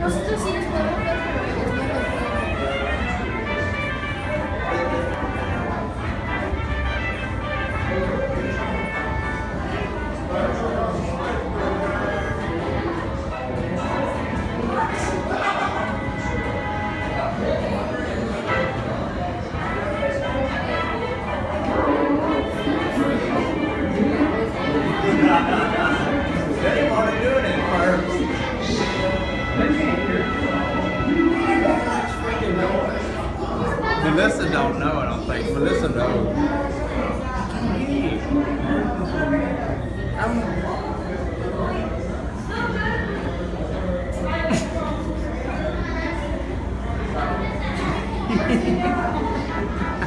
Nosotros sí les Melissa don't know, I don't think. Melissa knows. I'm